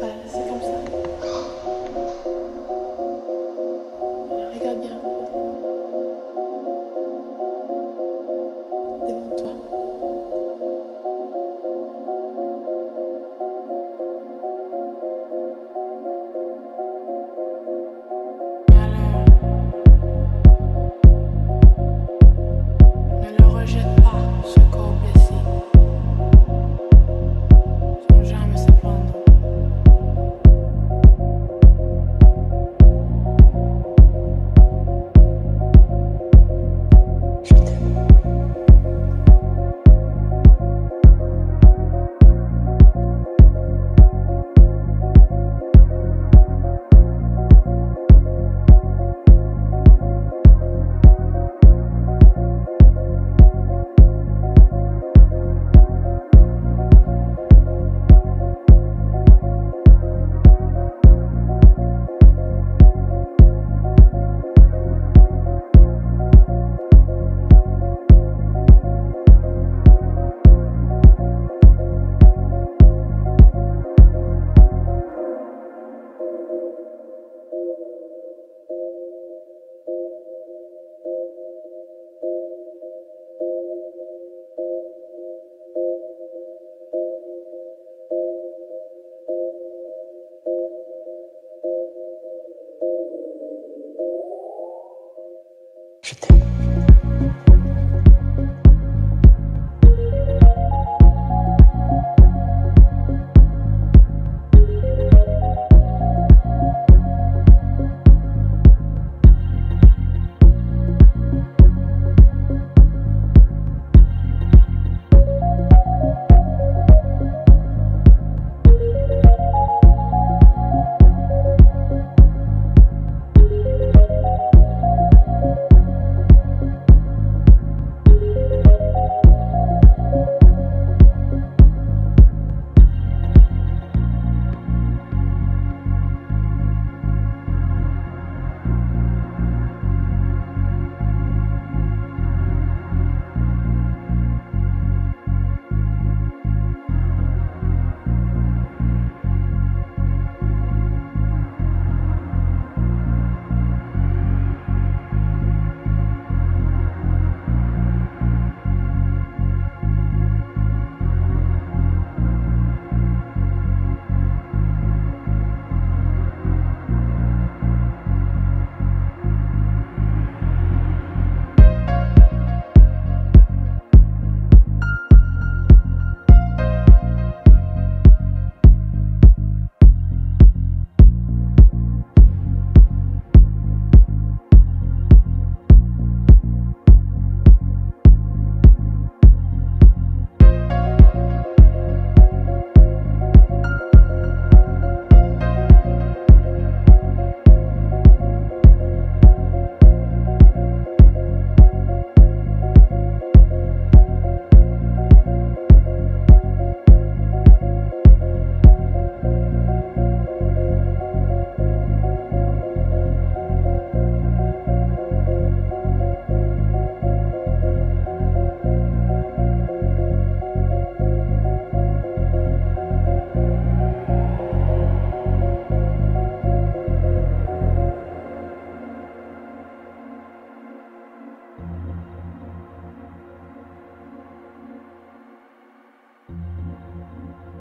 Bye.